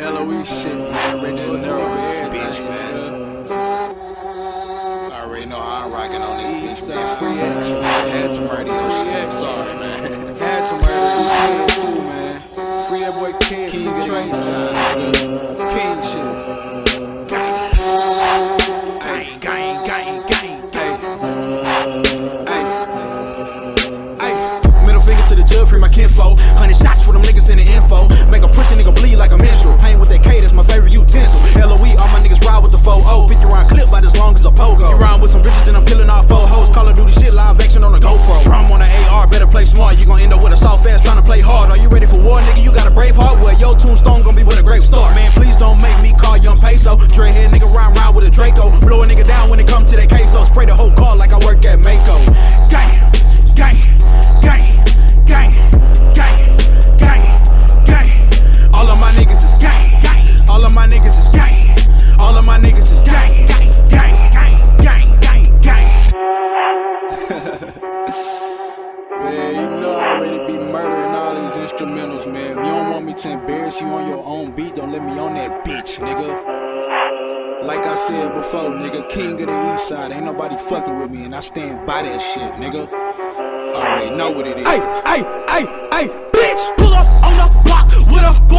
LOE shit, man. Reggie Ventura, man. Bitch, man. I already know how I'm rocking on this bitch. Say free action. Had some radio shit. I'm sorry, man. Had some radio shit too, man. Free that boy King, King of the side, nigga. Me to embarrass you on your own beat, don't let me on that bitch, nigga. Like I said before, nigga, king of the east side. Ain't nobody fucking with me, and I stand by that shit, nigga. I Already know what it is. Hey, hey, hey, hey, bitch, pull up on the block with a